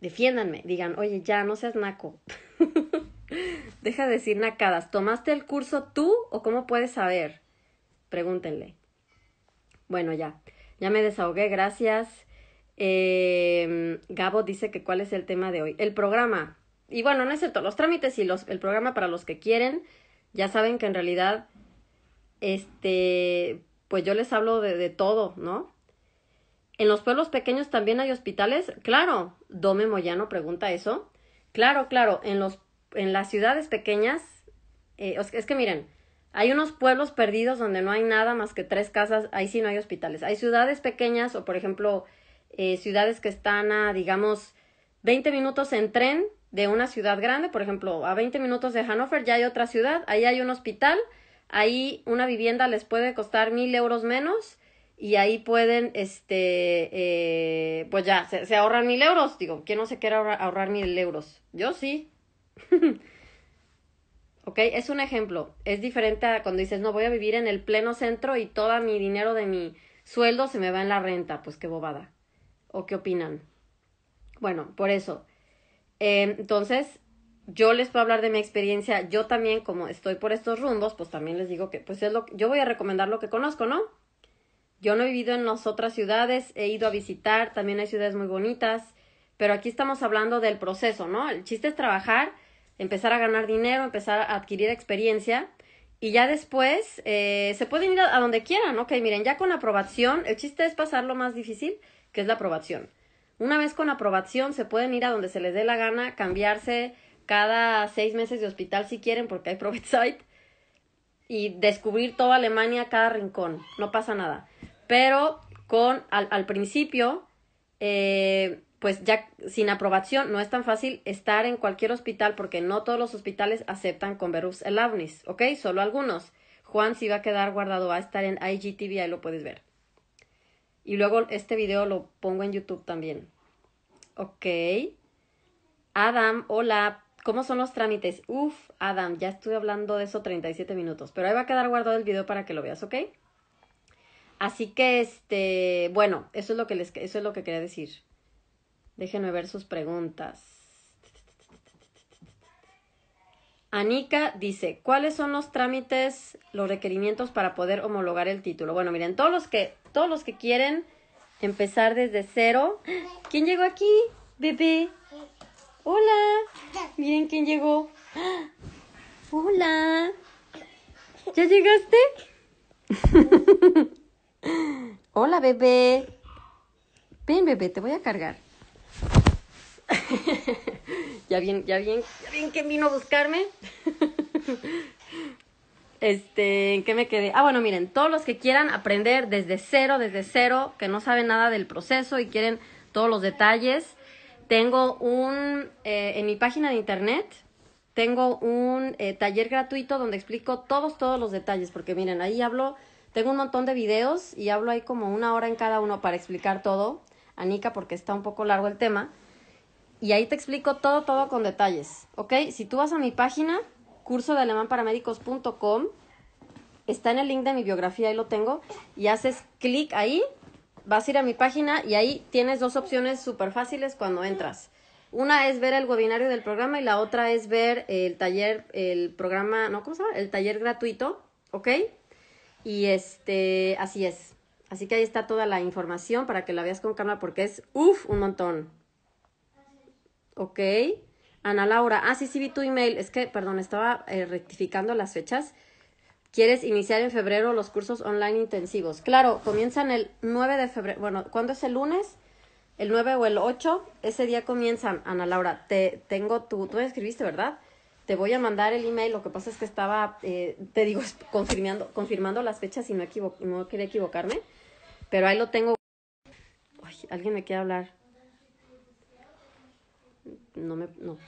defiéndanme, digan, oye, ya, no seas naco. Deja de decir nacadas. ¿Tomaste el curso tú o cómo puedes saber? Pregúntenle. Bueno, ya. Ya me desahogué, gracias. Eh, Gabo dice que cuál es el tema de hoy. El programa. Y bueno, no es cierto, los trámites y los, el programa para los que quieren, ya saben que en realidad, este, pues yo les hablo de, de todo, ¿no? ¿En los pueblos pequeños también hay hospitales? Claro. Dome Moyano pregunta eso. Claro, claro. En, los, en las ciudades pequeñas, eh, es que miren, hay unos pueblos perdidos donde no hay nada más que tres casas, ahí sí no hay hospitales. Hay ciudades pequeñas o, por ejemplo, eh, ciudades que están a, digamos, 20 minutos en tren de una ciudad grande, por ejemplo, a 20 minutos de Hannover ya hay otra ciudad, ahí hay un hospital, ahí una vivienda les puede costar mil euros menos y ahí pueden, este, eh, pues ya, se, ahorran mil euros. Digo, ¿quién no se quiere ahorrar, mil euros? Yo sí. ok, es un ejemplo. Es diferente a cuando dices, no, voy a vivir en el pleno centro y todo mi dinero de mi sueldo se me va en la renta. Pues qué bobada. ¿O qué opinan? Bueno, por eso. Eh, entonces, yo les puedo hablar de mi experiencia. Yo también, como estoy por estos rumbos, pues también les digo que, pues es lo yo voy a recomendar lo que conozco, ¿no? Yo no he vivido en las otras ciudades, he ido a visitar, también hay ciudades muy bonitas, pero aquí estamos hablando del proceso, ¿no? El chiste es trabajar, empezar a ganar dinero, empezar a adquirir experiencia y ya después eh, se pueden ir a, donde quieran, ¿ok? Miren, ya con aprobación, el chiste es pasar lo más difícil, que es la aprobación. Una vez con aprobación se pueden ir a donde se les dé la gana, cambiarse cada seis meses de hospital si quieren, porque hay Site, y descubrir toda Alemania, cada rincón, no pasa nada pero con al, al principio, eh, pues ya sin aprobación no es tan fácil estar en cualquier hospital porque no todos los hospitales aceptan con el Avnis, ¿ok? Solo algunos. Juan si va a quedar guardado, va a estar en IGTV, ahí lo puedes ver. Y luego este video lo pongo en YouTube también. Ok. Adam, hola. ¿Cómo son los trámites? Uf, Adam, ya estuve hablando de eso 37 minutos, pero ahí va a quedar guardado el video para que lo veas, ¿ok? Así que, este, bueno, eso es lo que les, eso es lo que quería decir. Déjenme ver sus preguntas. Anika dice, ¿cuáles son los trámites, los requerimientos para poder homologar el título? Bueno, miren, todos los que, todos los que quieren empezar desde cero. ¿Quién llegó aquí? Bebé. Hola. Miren quién llegó. Hola. ¿Ya llegaste? Hola, bebé. Ven, bebé, te voy a cargar. ya bien, ya bien, ya bien que vino a buscarme. este, ¿en qué me quedé? Ah, bueno, miren, todos los que quieran aprender desde cero, desde cero, que no saben nada del proceso y quieren todos los detalles, tengo un, eh, en mi página de internet, tengo un eh, taller gratuito donde explico todos, todos los detalles, porque miren, ahí hablo tengo un montón de videos y hablo ahí como una hora en cada uno para explicar todo, Anika, porque está un poco largo el tema. Y ahí te explico todo, todo con detalles, ¿ok? Si tú vas a mi página, curso de está en el link de mi biografía, ahí lo tengo, y haces clic ahí, vas a ir a mi página y ahí tienes dos opciones súper fáciles cuando entras. Una es ver el webinario del programa y la otra es ver el taller, el programa, ¿no? ¿Cómo se llama? El taller gratuito, ¿ok? Y este, así es. Así que ahí está toda la información para que la veas con calma porque es, uff, un montón. Ok. Ana Laura, ah, sí, sí vi tu email. Es que, perdón, estaba eh, rectificando las fechas. ¿Quieres iniciar en febrero los cursos online intensivos? Claro, comienzan el 9 de febrero. Bueno, ¿cuándo es el lunes? El 9 o el 8. Ese día comienzan, Ana Laura. Te tengo tu, tú me escribiste, ¿verdad? te voy a mandar el email. Lo que pasa es que estaba, eh, te digo, confirmando, confirmando las fechas y no, no quería equivocarme. Pero ahí lo tengo. Ay, alguien me quiere hablar. No me, no.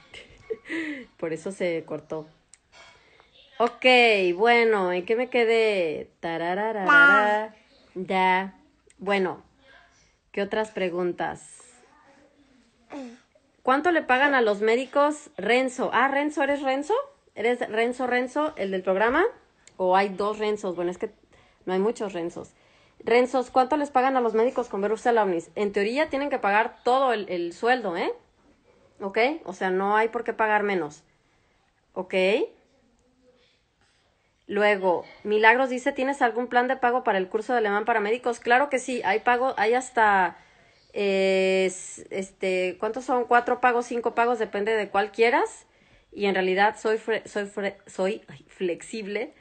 Por eso se cortó. Ok, bueno, ¿en qué me quedé? Tarararara. Ya. Bueno, ¿qué otras preguntas? ¿Cuánto le pagan a los médicos Renzo? Ah, Renzo, ¿eres Renzo? ¿Eres Renzo Renzo, el del programa? ¿O hay dos Renzos? Bueno, es que no hay muchos Renzos. Renzos, ¿cuánto les pagan a los médicos con Bruxelles Omnis? En teoría tienen que pagar todo el, el sueldo, ¿eh? ¿Ok? O sea, no hay por qué pagar menos. ¿Ok? Luego, Milagros dice, ¿tienes algún plan de pago para el curso de alemán para médicos? Claro que sí, hay pago, hay hasta, eh, este, ¿cuántos son? Cuatro pagos, cinco pagos, depende de cuál quieras. Y en realidad soy, soy, soy flexible.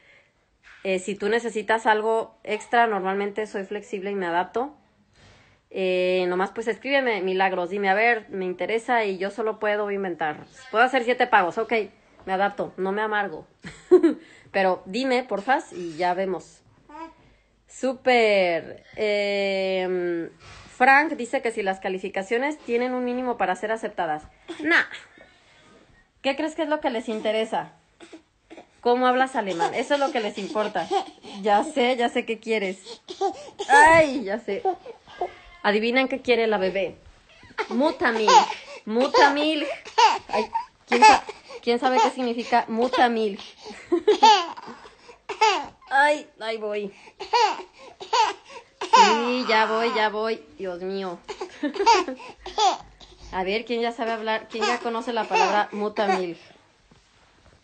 Eh, si tú necesitas algo extra, normalmente soy flexible y me adapto. Eh, nomás pues escríbeme, Milagros, dime, a ver, me interesa y yo solo puedo inventar. Puedo hacer siete pagos, ok, me adapto, no me amargo. Pero dime, porfas, y ya vemos. Súper. Em, Frank dice que si las calificaciones tienen un mínimo para ser aceptadas. Nah. ¿Qué crees que es lo que les interesa? ¿Cómo hablas alemán? Eso es lo que les importa. Ya sé, ya sé qué quieres. Ay, ya sé. Adivinen qué quiere la bebé. Mutamil. Mutamil. Ay, ¿quién, ¿quién sabe qué significa mutamil? Ay, ahí voy. Sí, ya voy, ya voy. Dios mío. A ver, ¿quién ya sabe hablar? ¿Quién ya conoce la palabra mutamil?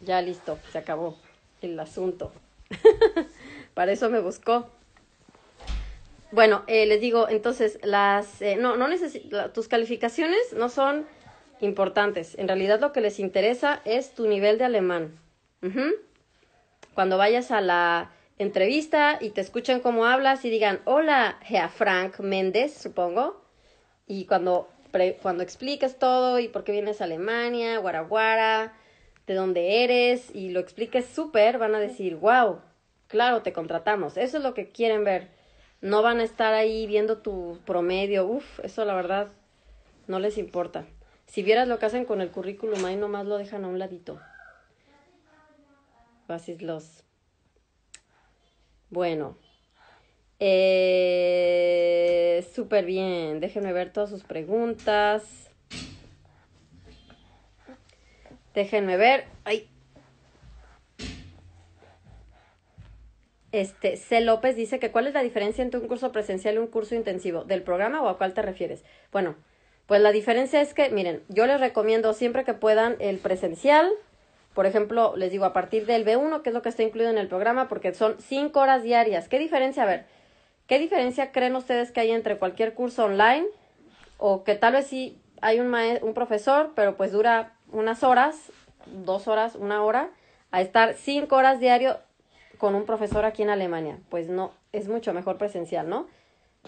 Ya listo, se acabó el asunto. Para eso me buscó. Bueno, eh, les digo, entonces, las, eh, no, no tus calificaciones no son importantes. En realidad lo que les interesa es tu nivel de alemán. Cuando vayas a la entrevista y te escuchen cómo hablas y digan, hola, Herr Frank Méndez, supongo. Y cuando, cuando expliques todo y por qué vienes a Alemania, Guaraguara, de dónde eres y lo expliques súper, van a decir, wow, claro, te contratamos. Eso es lo que quieren ver. No van a estar ahí viendo tu promedio. Uf, eso la verdad no les importa. Si vieras lo que hacen con el currículum, ahí nomás lo dejan a un ladito. Así los. Bueno. Eh, Súper bien. Déjenme ver todas sus preguntas. Déjenme ver. Ay. Este, C. López dice que cuál es la diferencia entre un curso presencial y un curso intensivo. ¿Del programa o a cuál te refieres? Bueno, pues la diferencia es que, miren, yo les recomiendo siempre que puedan el presencial. Por ejemplo, les digo a partir del B1, que es lo que está incluido en el programa, porque son cinco horas diarias. ¿Qué diferencia? A ver, ¿qué diferencia creen ustedes que hay entre cualquier curso online? O que tal vez sí hay un, un profesor, pero pues dura unas horas, dos horas, una hora, a estar cinco horas diario con un profesor aquí en Alemania. Pues no, es mucho mejor presencial, ¿no?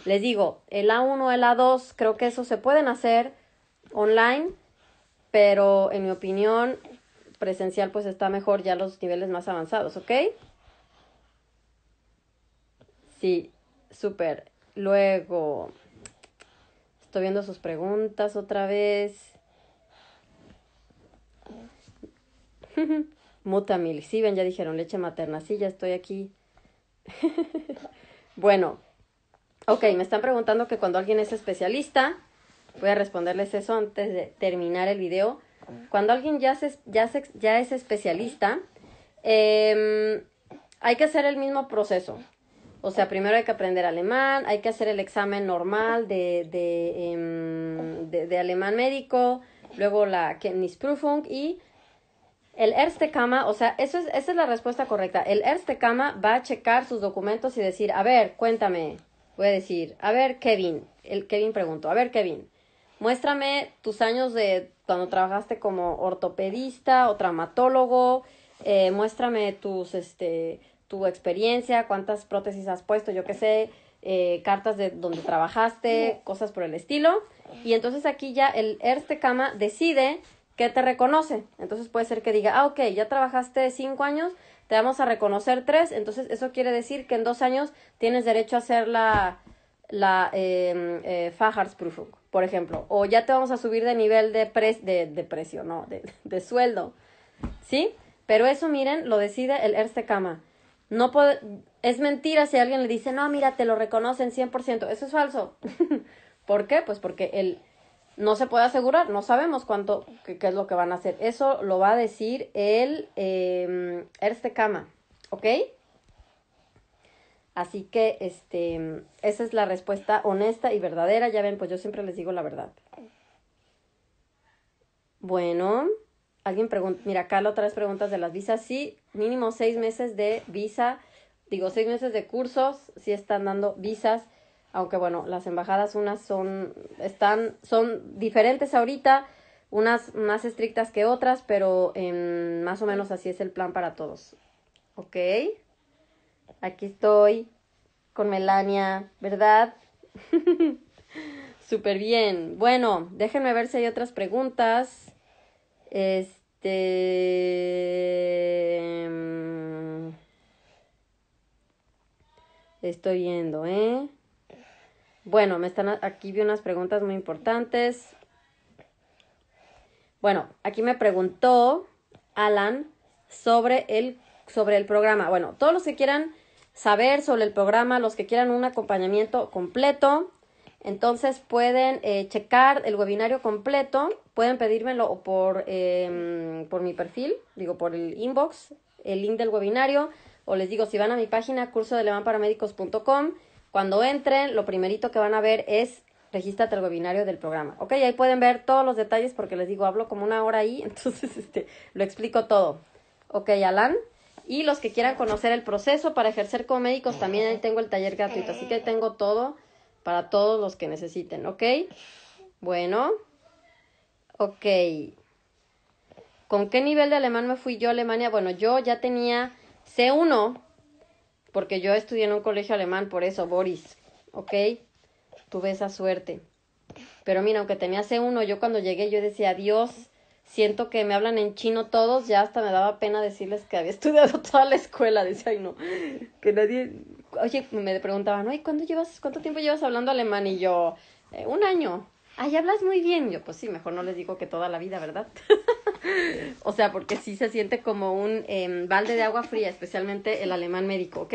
Les digo, el A1, el A2, creo que eso se pueden hacer online, pero en mi opinión, presencial pues está mejor ya los niveles más avanzados, ¿ok? Sí, súper. Luego, estoy viendo sus preguntas otra vez. Mutamil, sí, ven, ya dijeron leche materna, sí, ya estoy aquí. bueno, ok, me están preguntando que cuando alguien es especialista, voy a responderles eso antes de terminar el video. Cuando alguien ya, ya, ya es especialista, em, hay que hacer el mismo proceso. O sea, primero hay que aprender alemán, hay que hacer el examen normal de, de, em, de, alemán médico, luego la Kenntnisprüfung y el Erste Kama, o sea, eso es, esa es la respuesta correcta. El Erste Kama va a checar sus documentos y decir, a ver, cuéntame. Voy a decir, a ver, Kevin. El Kevin preguntó, a ver, Kevin, muéstrame tus años de cuando trabajaste como ortopedista o traumatólogo. Eh, muéstrame tus, este, tu experiencia, cuántas prótesis has puesto, yo qué sé, eh, cartas de donde trabajaste, cosas por el estilo. Y entonces aquí ya el Erste Kama decide que te reconoce. Entonces puede ser que diga, ah, ok, ya trabajaste cinco años, te vamos a reconocer tres, entonces eso quiere decir que en dos años tienes derecho a hacer la, la eh, eh, por ejemplo, o ya te vamos a subir de nivel de, de, de precio, no, de, de, sueldo, ¿sí? Pero eso, miren, lo decide el Erste Kama. No puede, es mentira si alguien le dice, no, mira, te lo reconocen 100%, eso es falso. ¿Por qué? Pues porque el no se puede asegurar, no sabemos cuánto, qué, es lo que van a hacer. Eso lo va a decir el eh, Erste Kama, ¿ok? Así que, este, esa es la respuesta honesta y verdadera. Ya ven, pues yo siempre les digo la verdad. Bueno, alguien pregunta, mira, Carla, otra preguntas de las visas. Sí, mínimo seis meses de visa, digo, seis meses de cursos, sí están dando visas, aunque bueno, las embajadas unas son, están, son diferentes ahorita, unas más estrictas que otras, pero más o menos así es el plan para todos. ¿Ok? Aquí estoy con Melania, ¿verdad? Súper bien. Bueno, déjenme ver si hay otras preguntas. Este... Mm, estoy viendo, ¿eh? Bueno, me están aquí vi unas preguntas muy importantes. Bueno, aquí me preguntó Alan sobre el sobre el programa. Bueno, todos los que quieran saber sobre el programa, los que quieran un acompañamiento completo, entonces pueden eh, checar el webinario completo, pueden pedírmelo por, em, por mi perfil, digo por el inbox, el link del webinario, o les digo, si van a mi página curso de cuando entren, lo primerito que van a ver es regístrate al webinario del programa. Ok, ahí pueden ver todos los detalles porque les digo, hablo como una hora ahí, entonces este, lo explico todo. Ok, Alan. Y los que quieran conocer el proceso para ejercer como médicos, también ahí tengo el taller gratuito. Así que tengo todo para todos los que necesiten, ¿ok? Bueno, ok. ¿Con qué nivel de alemán me fui yo a Alemania? Bueno, yo ya tenía C1, porque yo estudié en un colegio alemán, por eso, Boris, ¿ok? Tuve esa suerte. Pero mira, aunque tenía C1, yo cuando llegué yo decía, Dios, siento que me hablan en chino todos, ya hasta me daba pena decirles que había estudiado toda la escuela, decía, ay no, que nadie, oye, me preguntaban, oye, ¿cuánto llevas, cuánto tiempo llevas hablando alemán? Y yo, eh, un año. Ay, hablas muy bien. Yo, pues sí, mejor no les digo que toda la vida, ¿verdad? o sea, porque sí se siente como un em, balde de agua fría, especialmente el alemán médico, ¿ok?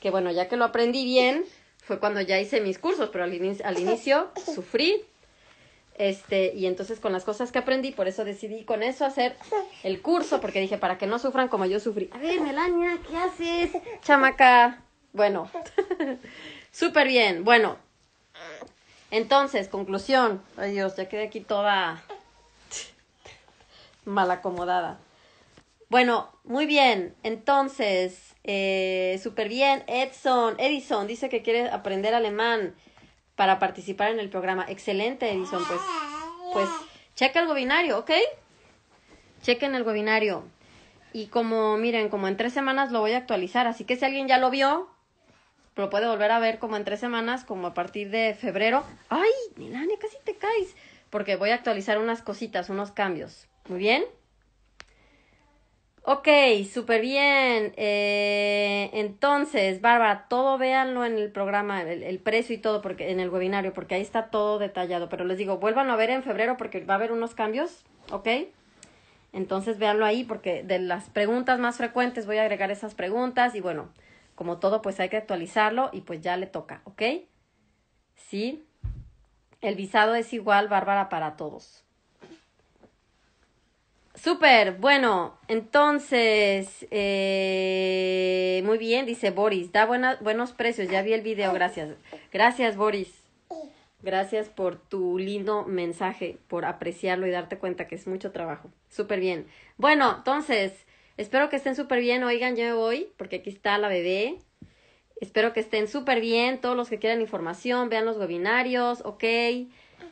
Que bueno, ya que lo aprendí bien, fue cuando ya hice mis cursos, pero al, inicio sufrí. Este, y entonces con las cosas que aprendí, por eso decidí con eso hacer el curso, porque dije, para que no sufran como yo sufrí. A ver, Melania, ¿qué haces? Chamaca. Bueno, súper bien. Bueno, entonces, conclusión. Ay Dios, ya quedé aquí toda mal acomodada. Bueno, muy bien. Entonces, eh, súper bien. Edson, Edison dice que quiere aprender alemán para participar en el programa. Excelente, Edison. Pues, pues, checa el webinario, ¿ok? Chequen el webinario. Y como, miren, como en tres semanas lo voy a actualizar. Así que si alguien ya lo vio, lo puede volver a ver como en tres semanas, como a partir de febrero. ¡Ay, Melania, casi te caes! Porque voy a actualizar unas cositas, unos cambios. Muy bien. Ok, súper bien. Eh, entonces, Bárbara, todo véanlo en el programa, el, precio y todo, porque en el webinario, porque ahí está todo detallado. Pero les digo, vuelvan a ver en febrero porque va a haber unos cambios, ¿ok? Entonces, véanlo ahí porque de las preguntas más frecuentes voy a agregar esas preguntas y bueno, como todo, pues hay que actualizarlo y pues ya le toca, ¿ok? Sí. El visado es igual, Bárbara, para todos. Súper, bueno, entonces, eh, muy bien, dice Boris, da buenos precios, ya vi el video, gracias. Gracias, Boris. Gracias por tu lindo mensaje, por apreciarlo y darte cuenta que es mucho trabajo. Súper bien. Bueno, entonces, Espero que estén súper bien. Oigan, yo me voy porque aquí está la bebé. Espero que estén súper bien. Todos los que quieran información, vean los webinarios, ok.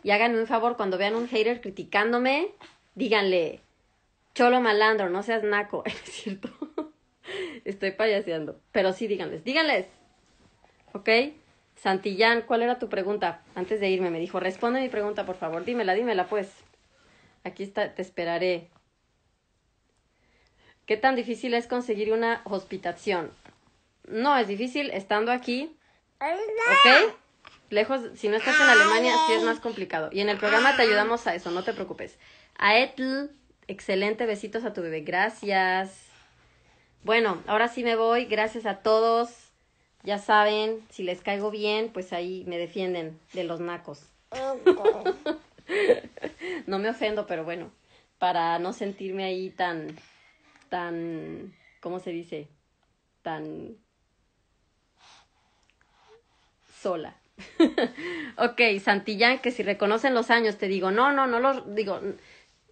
Y háganme un favor, cuando vean un hater criticándome, díganle, cholo malandro, no seas naco. es cierto. Estoy payaseando. Pero sí, díganles, díganles. ¿Ok? Santillán, ¿cuál era tu pregunta? Antes de irme me dijo, responde mi pregunta, por favor. Dímela, dímela, pues. Aquí está, te esperaré. ¿Qué tan difícil es conseguir una hospitación? No, es difícil estando aquí. ¿Ok? Lejos, si no estás en Alemania, sí es más complicado. Y en el programa te ayudamos a eso, no te preocupes. A Etl, excelente besitos a tu bebé. Gracias. Bueno, ahora sí me voy. Gracias a todos. Ya saben, si les caigo bien, pues ahí me defienden de los nacos. no me ofendo, pero bueno, para no sentirme ahí tan tan, ¿cómo se dice? Tan sola. ok, Santillán, que si reconocen los años, te digo, no, no, no los digo,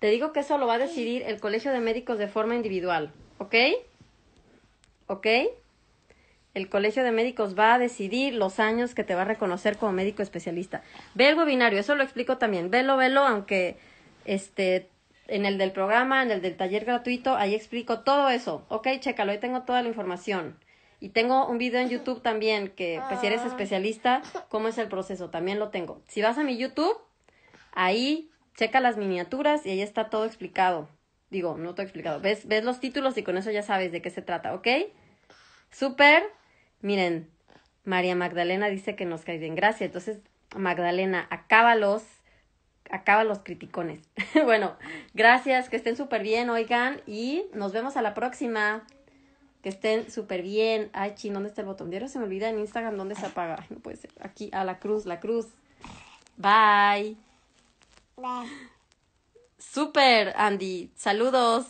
te digo que eso lo va a decidir el Colegio de Médicos de forma individual, ¿ok? ¿Ok? El Colegio de Médicos va a decidir los años que te va a reconocer como médico especialista. Ve el webinario, eso lo explico también. Velo, velo, aunque este en el del programa, en el del taller gratuito, ahí explico todo eso. Ok, chécalo, ahí tengo toda la información. Y tengo un video en YouTube también que, pues si eres especialista, cómo es el proceso, también lo tengo. Si vas a mi YouTube, ahí checa las miniaturas y ahí está todo explicado. Digo, no todo explicado. Ves, ves los títulos y con eso ya sabes de qué se trata, ¿ok? Súper. Miren, María Magdalena dice que nos cae bien. Gracias. Entonces, Magdalena, acábalos. Acaba los criticones. bueno, gracias, que estén súper bien, oigan, y nos vemos a la próxima. Que estén súper bien. Ay, chin, ¿dónde está el botón? Diario se me olvida en Instagram dónde se apaga. No puede ser. Aquí, a la cruz, la cruz. Bye. Bye. Súper, Andy. Saludos.